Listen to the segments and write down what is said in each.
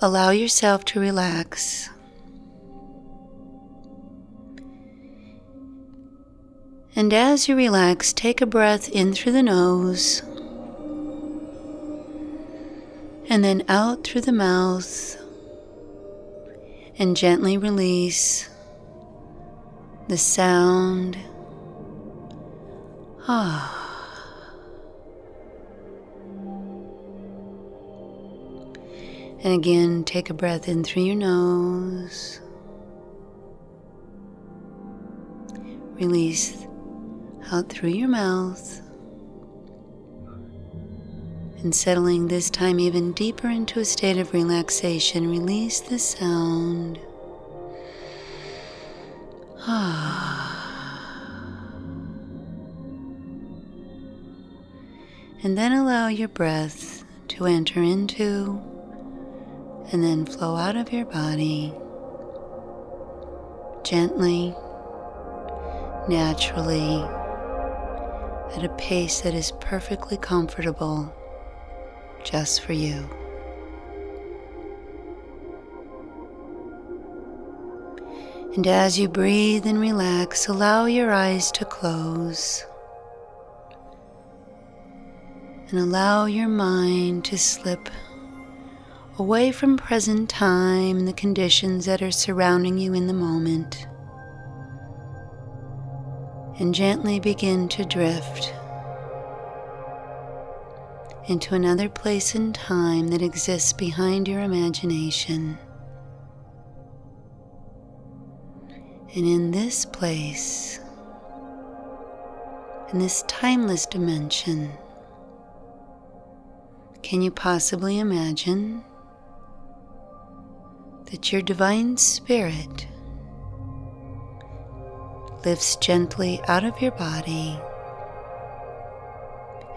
allow yourself to relax. And as you relax, take a breath in through the nose and then out through the mouth and gently release the sound. Ah. And again, take a breath in through your nose. Release out through your mouth. And settling this time even deeper into a state of relaxation, release the sound. Ah. And then allow your breath to enter into and then flow out of your body gently, naturally, at a pace that is perfectly comfortable just for you. And as you breathe and relax, allow your eyes to close. And allow your mind to slip away from present time and the conditions that are surrounding you in the moment. And gently begin to drift into another place and time that exists behind your imagination. And in this place, in this timeless dimension, can you possibly imagine that your divine spirit lifts gently out of your body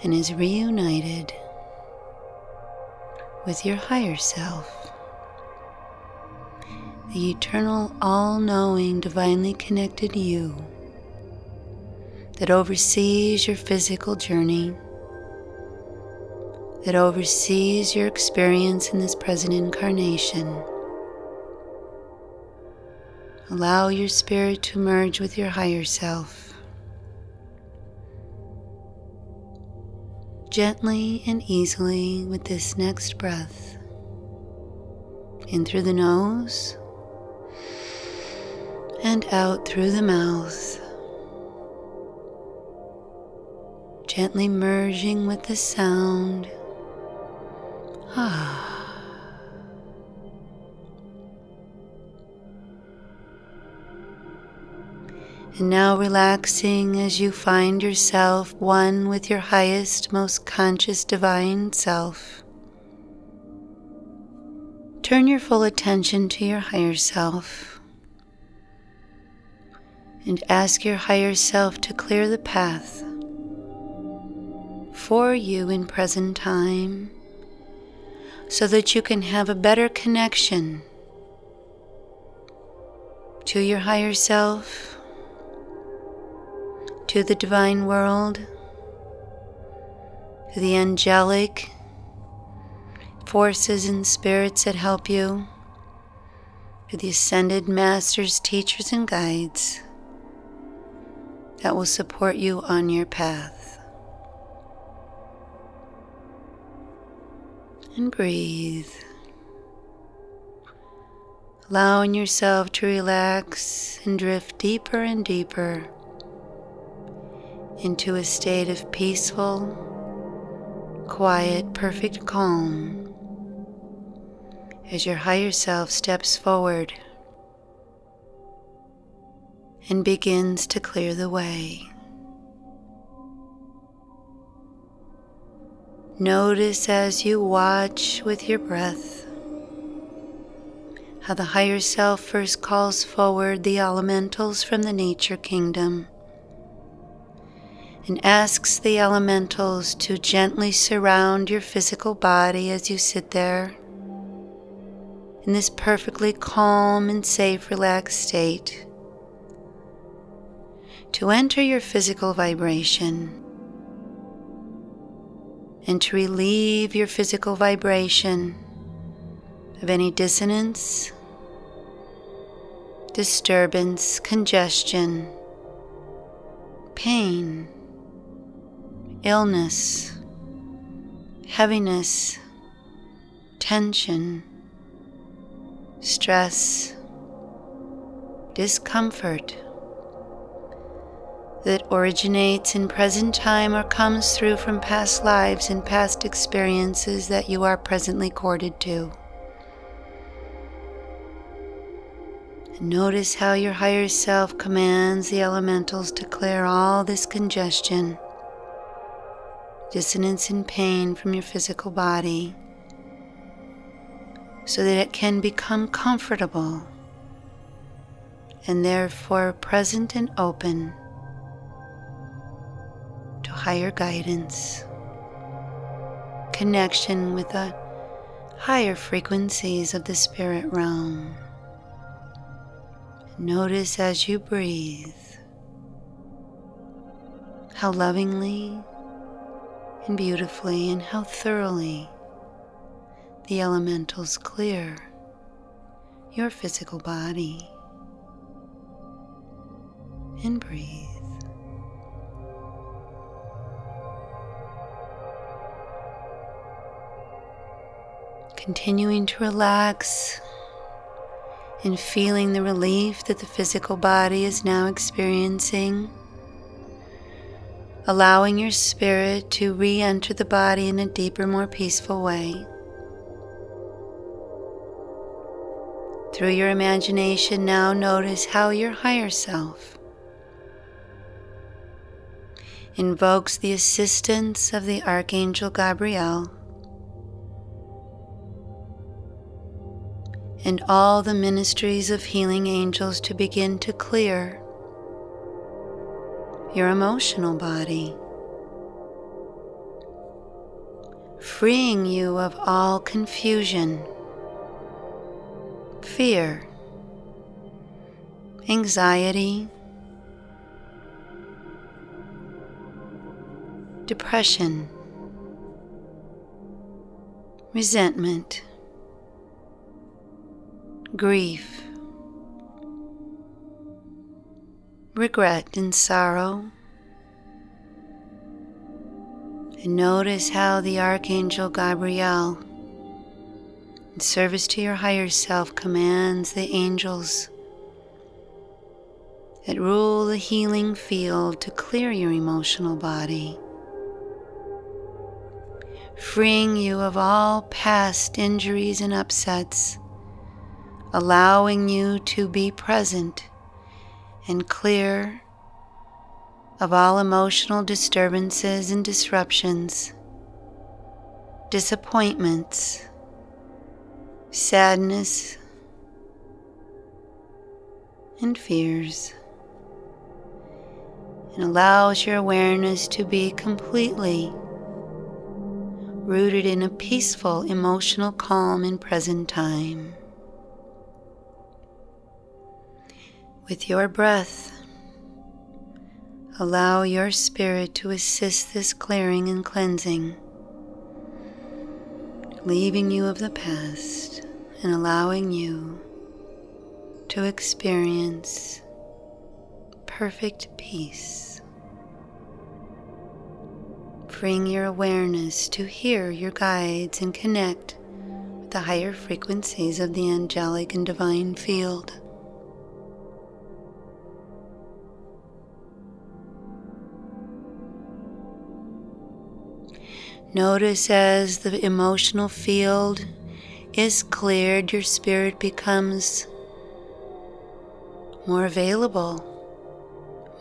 and is reunited with your higher self, the eternal, all knowing, divinely connected you that oversees your physical journey, that oversees your experience in this present incarnation. Allow your spirit to merge with your higher self. gently and easily with this next breath. In through the nose and out through the mouth. Gently merging with the sound. Ah. And now relaxing as you find yourself one with your highest, most conscious divine self. Turn your full attention to your higher self and ask your higher self to clear the path for you in present time so that you can have a better connection to your higher self to the divine world, to the angelic forces and spirits that help you, to the ascended masters, teachers, and guides that will support you on your path. And breathe. Allowing yourself to relax and drift deeper and deeper into a state of peaceful, quiet, perfect calm as your higher self steps forward and begins to clear the way. Notice as you watch with your breath how the higher self first calls forward the elementals from the nature kingdom and asks the elementals to gently surround your physical body as you sit there in this perfectly calm and safe, relaxed state. To enter your physical vibration and to relieve your physical vibration of any dissonance, disturbance, congestion, pain, illness, heaviness, tension, stress, discomfort that originates in present time or comes through from past lives and past experiences that you are presently corded to. Notice how your higher self commands the elementals to clear all this congestion, dissonance, and pain from your physical body so that it can become comfortable and therefore present and open to higher guidance, connection with the higher frequencies of the spirit realm. Notice as you breathe how lovingly and beautifully and how thoroughly the elementals clear your physical body and breathe. Continuing to relax and feeling the relief that the physical body is now experiencing. Allowing your spirit to re enter the body in a deeper, more peaceful way. Through your imagination, now notice how your higher self invokes the assistance of the Archangel Gabriel and all the ministries of healing angels to begin to clear your emotional body, freeing you of all confusion, fear, anxiety, depression, resentment grief, regret, and sorrow. And notice how the Archangel Gabriel, in service to your higher self, commands the angels that rule the healing field to clear your emotional body, freeing you of all past injuries and upsets allowing you to be present and clear of all emotional disturbances and disruptions, disappointments, sadness, and fears, and allows your awareness to be completely rooted in a peaceful emotional calm in present time. With your breath, allow your spirit to assist this clearing and cleansing, leaving you of the past and allowing you to experience perfect peace. Bring your awareness to hear your guides and connect with the higher frequencies of the angelic and divine field. Notice as the emotional field is cleared, your spirit becomes more available,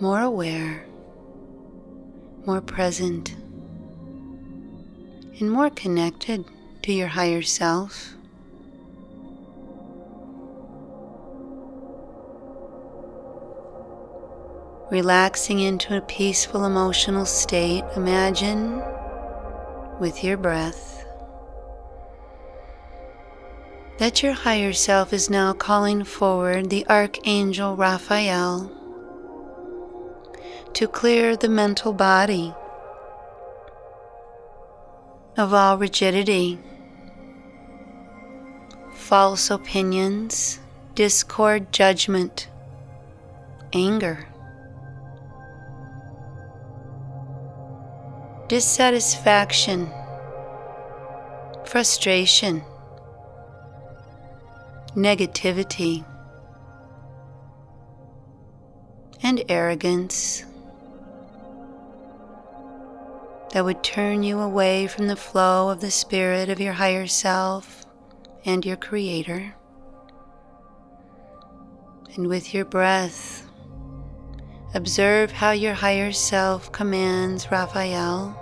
more aware, more present, and more connected to your higher self. Relaxing into a peaceful emotional state, imagine with your breath. That your higher self is now calling forward the Archangel Raphael to clear the mental body of all rigidity, false opinions, discord, judgment, anger, dissatisfaction, frustration, negativity, and arrogance that would turn you away from the flow of the spirit of your higher self and your Creator. And with your breath, observe how your higher self commands Raphael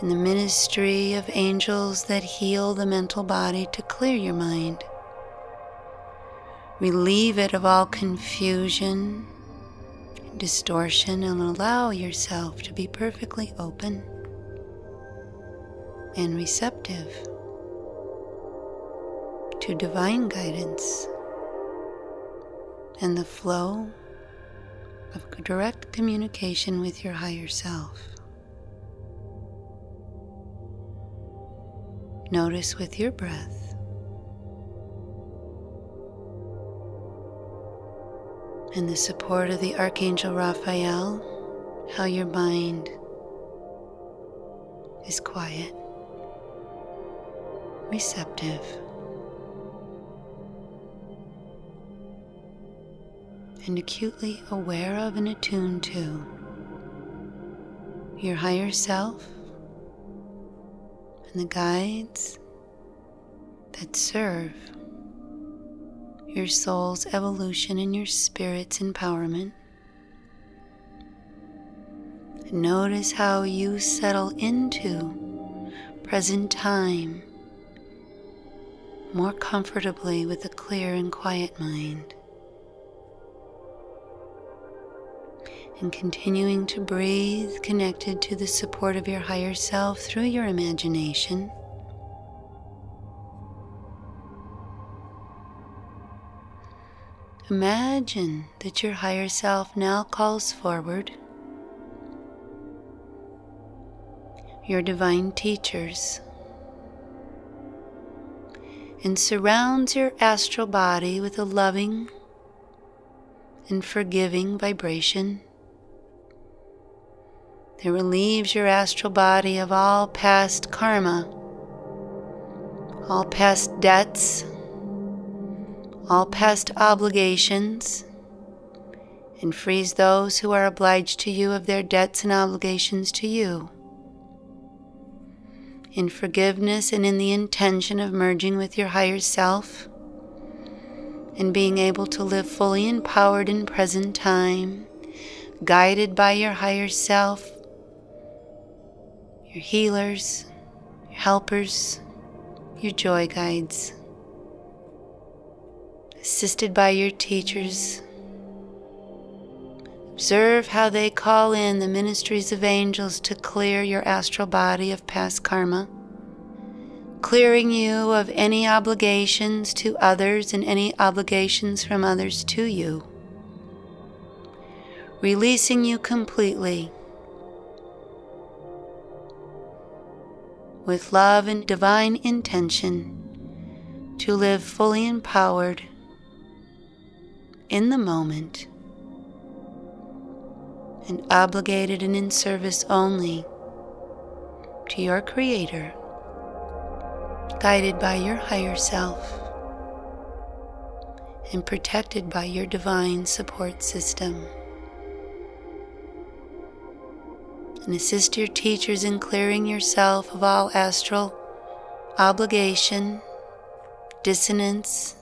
and the ministry of angels that heal the mental body to clear your mind. Relieve it of all confusion distortion and allow yourself to be perfectly open and receptive to divine guidance and the flow of direct communication with your higher self. Notice with your breath. And the support of the Archangel Raphael how your mind is quiet, receptive, and acutely aware of and attuned to your higher self and the guides that serve your soul's evolution and your spirit's empowerment. Notice how you settle into present time more comfortably with a clear and quiet mind. And continuing to breathe connected to the support of your higher self through your imagination. Imagine that your higher self now calls forward. Your divine teachers. And surrounds your astral body with a loving and forgiving vibration that relieves your astral body of all past karma, all past debts, all past obligations, and frees those who are obliged to you of their debts and obligations to you. In forgiveness and in the intention of merging with your higher self and being able to live fully empowered in present time, guided by your higher self your healers, your helpers, your joy guides, assisted by your teachers. Observe how they call in the ministries of angels to clear your astral body of past karma, clearing you of any obligations to others and any obligations from others to you, releasing you completely with love and divine intention to live fully empowered in the moment and obligated and in service only to your Creator, guided by your higher self and protected by your divine support system. And assist your teachers in clearing yourself of all astral obligation, dissonance,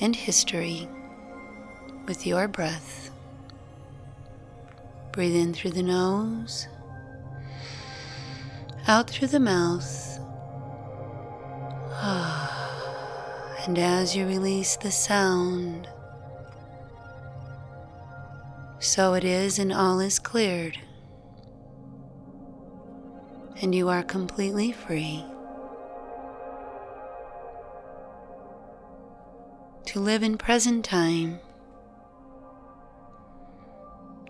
and history with your breath. Breathe in through the nose, out through the mouth. And as you release the sound, so it is, and all is cleared, and you are completely free to live in present time,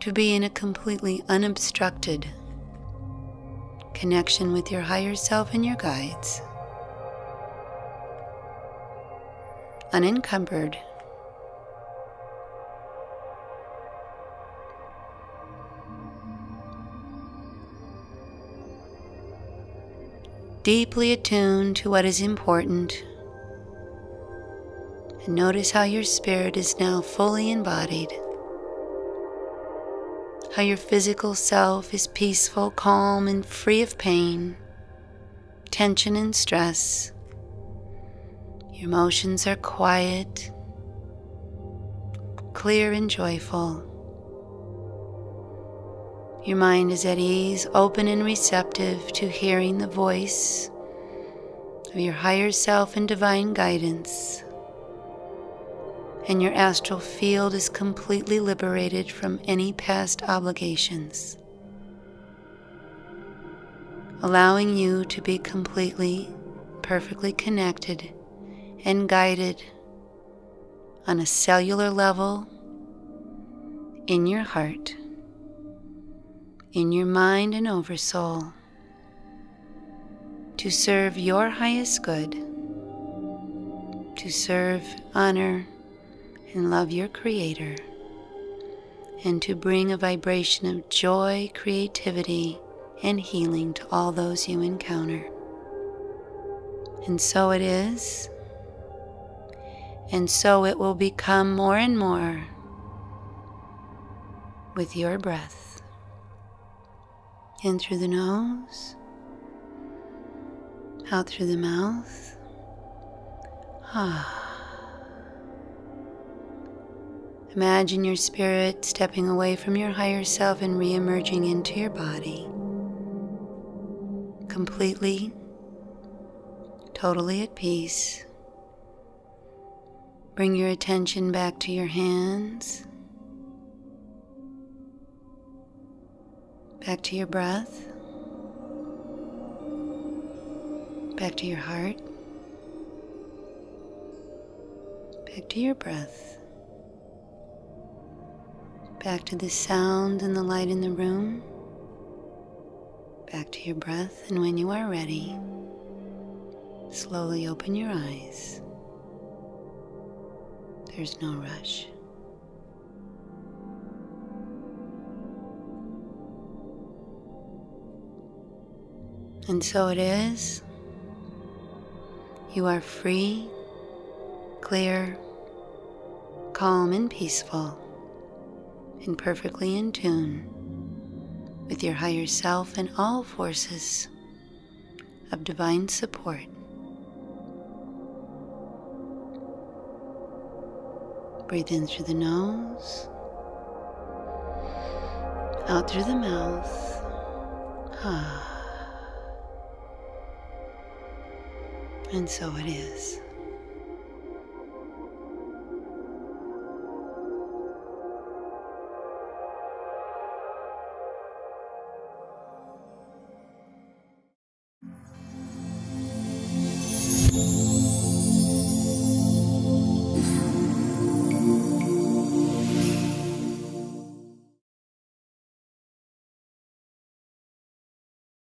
to be in a completely unobstructed connection with your higher self and your guides, unencumbered. Deeply attuned to what is important. And notice how your spirit is now fully embodied. How your physical self is peaceful, calm, and free of pain, tension, and stress. Your emotions are quiet, clear, and joyful. Your mind is at ease, open, and receptive to hearing the voice of your higher self and divine guidance. And your astral field is completely liberated from any past obligations, allowing you to be completely, perfectly connected and guided on a cellular level in your heart, in your mind and oversoul to serve your highest good, to serve, honor, and love your Creator, and to bring a vibration of joy, creativity, and healing to all those you encounter. And so it is and so it will become more and more with your breath. In through the nose, out through the mouth. Ah. Imagine your spirit stepping away from your higher self and re emerging into your body. Completely, totally at peace. Bring your attention back to your hands, back to your breath, back to your heart, back to your breath, back to the sound and the light in the room, back to your breath, and when you are ready, slowly open your eyes. There's no rush. And so it is. You are free, clear, calm, and peaceful, and perfectly in tune with your higher self and all forces of divine support. Breathe in through the nose, out through the mouth. Ah. And so it is.